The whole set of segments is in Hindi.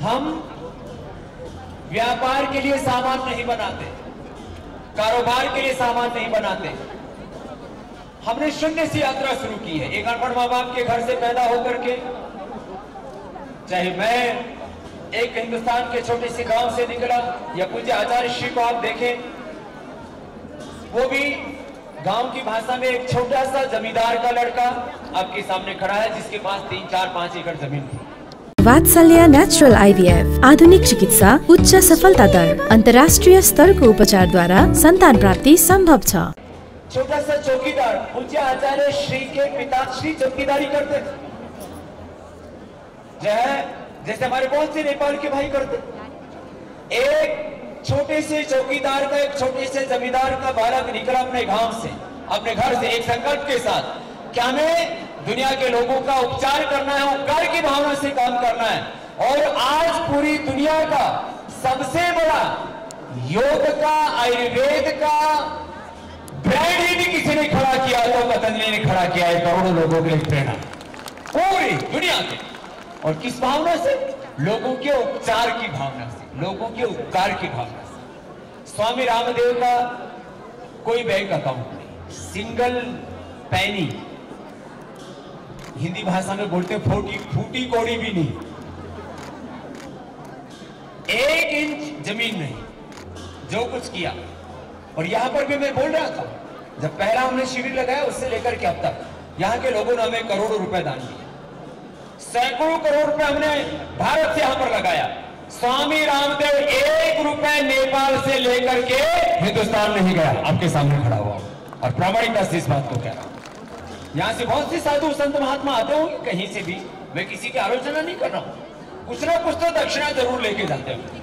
हम व्यापार के लिए सामान नहीं बनाते, कारोबार के लिए सामान नहीं बनाते। हमने शून्य से यात्रा शुरू की है। एक अनपढ़ माँ बाप के घर से पैदा होकर के, चाहे मैं एक हिंदुस्तान के छोटे से गाँव से निकला, या पूज्य आचार्य श्री को आप देखें, वो भी गाँव की भाषा में एक छोटा सा जमींदार का लड़का आपके सामने खड़ा है, जिसके पास तीन, चार, पाँच एकड़ ज़मीन थी। वात्सल्य नेचुरल आइभीएफ आधुनिक चिकित्सा, उच्च सफलता दर अन्तर्राष्ट्रिय स्तरको उपचारद्वारा सन्तान प्राप्ति सम्भव छ। छोटा सा चौकीदार, पूज्य आचार्य श्री के पिता श्री चौकीदारी करते। थे जैसे हमारे बहुत से नेपाल के भाई करते। एक छोटे से चौकीदार का, एक छोटे से जमींदार का बालक निकला अपने गाँव से, अपने घर से, एक संकल्प के साथ। क्या मैं दुनिया के लोगों का उपचार करना है, उपकार की भावना से काम करना है। और आज पूरी दुनिया का सबसे बड़ा योग का, आयुर्वेद का, ब्रांड ही भी किसी ने खड़ा किया तो पतंजलि ने खड़ा किया है करोड़ों लोगों के लिए प्रेरणा। पूरी दुनिया के। और किस भावना से? लोगों के उपचार की भावना से, लोगों के उपकार की भावना से। स्वामी रामदेव का कोई बैंक अकाउंट नहीं, सिंगल पैनी हिंदी भाषा में बोलते फोटी, फूटी कोड़ी भी नहीं। एक इंच ज़मीन नहीं, जो कुछ किया। और यहाँ पर भी मैं बोल रहा था, जब पहला हमने शिविर लगाया, उससे लेकर के अब तक, यहाँ के लोगों ने हमें करोड़ों रुपए दान दिए। सैकड़ों करोड़ रुपए हमने भारत से यहाँ पर लगाया। स्वामी रामदेव एक रुपए नेपाल से लेकर के हिंदुस्तान नहीं गया, आपके सामने खड़ा हुआ और प्रामाणिकता से इस बात को कह रहा हूँ। यहाँ से बहुत से साधु संत महात्मा आते होंगे कहीं से भी। मैं किसी की आलोचना नहीं कर रहा हूँ। कुछ ना कुछ तो दक्षिणा ज़रूर लेके जाते होंगे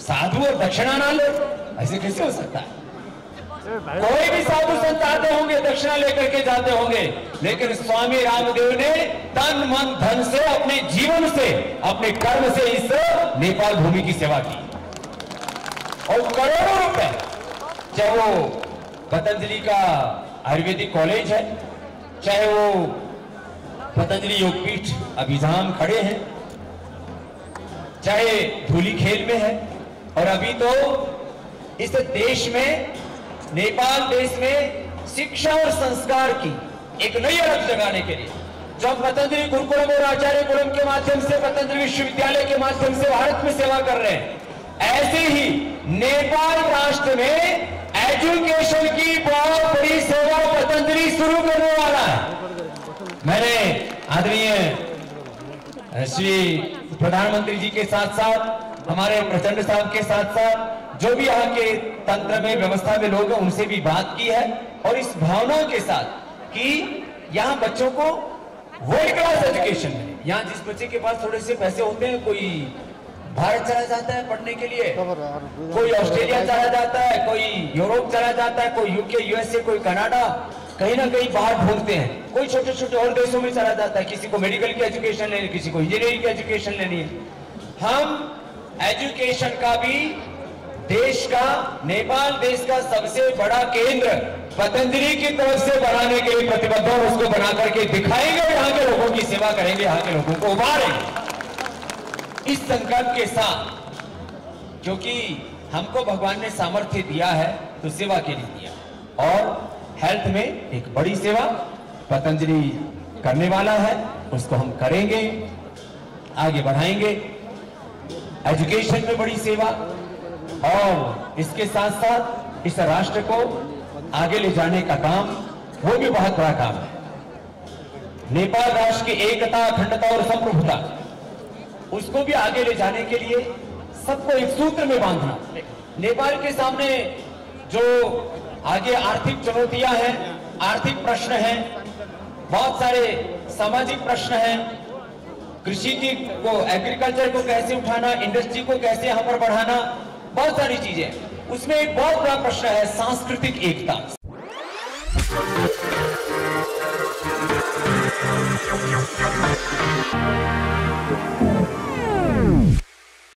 साधु और दक्षिणा ना ले, ऐसे कैसे हो सकता है? कोई भी साधु संत आते होंगे, दक्षिणा लेकर के जाते होंगे। लेकिन स्वामी रामदेव ने तन, मन, धन से, अपने जीवन से, अपने कर्म से इस नेपाल भूमि की सेवा की। और करोड़ों रुपए चाहे वो पतंजलि का आयुर्वेदिक कॉलेज है। चाहे वो पतंजलि योगपीठ अभिधाम खड़े हैं, चाहे धूली खेल में है, और अभी तो इस देश में, नेपाल देश में शिक्षा और संस्कार की एक नई अलग जगाने के लिए जब पतंजलि गुरुकुलम और आचार्य कुलम के माध्यम से, पतंजलि विश्वविद्यालय के माध्यम से भारत में सेवा कर रहे हैं, ऐसे ही नेपाल राष्ट्र में एजुकेशन की बहुत बड़ी सेवा पतंजलि शुरू करने वाला है। मैंने आदरणीय श्री प्रधानमंत्री जी के साथ साथ, हमारे प्रचंड साहब के साथ साथ, जो भी यहाँ के तंत्र में, व्यवस्था में लोग हैं, उनसे भी बात की है और इस भावना के साथ कि यहाँ बच्चों को वर्ल्ड क्लास एजुकेशन मिले। यहाँ जिस बच्चे के पास थोड़े से पैसे होते हैं, कोई भारत चला जाता है पढ़ने के लिए। कोई ऑस्ट्रेलिया चला जाता है कोई यूरोप चला जाता है कोई यूके यूएसए कोई कनाडा कहीं ना कहीं बाहर ढूंढते हैं। कोई छोटे छोटे और देशों में चला जाता है किसी को मेडिकल की एजुकेशन लेनी किसी को इंजीनियरिंग की एजुकेशन लेनी। है हम एजुकेशन का भी देश का नेपाल देश का सबसे बड़ा केंद्र पतंजलि की तरफ़ से बनाने के लिए प्रतिबद्ध और उसको बना करके दिखाएँगे यहाँ के लोगों की सेवा करेंगे यहाँ के लोगों को उभारेंगे। इस संकल्प के साथ, क्योंकि हमको भगवान ने सामर्थ्य दिया है तो सेवा के लिए दिया। और हेल्थ में एक बड़ी सेवा, पतंजलि करने वाला है, उसको हम करेंगे, आगे बढ़ाएँगे। एजुकेशन में बड़ी सेवा, और इसके साथ साथ इस राष्ट्र को आगे ले जाने का काम, वो भी बहुत बड़ा काम है। नेपाल राष्ट्र की एकता, अखंडता और संप्रभुता उसको भी आगे ले जाने के लिए सबको एक सूत्र में बांधना नेपाल के सामने जो आगे आर्थिक चुनौतियाँ हैं, आर्थिक प्रश्न हैं, बहुत सारे सामाजिक प्रश्न हैं, कृषि की को एग्रीकल्चर को कैसे उठाना इंडस्ट्री को कैसे यहाँ पर बढ़ाना, बहुत सारी चीज़ें उसमें एक बहुत बड़ा प्रश्न है, सांस्कृतिक एकता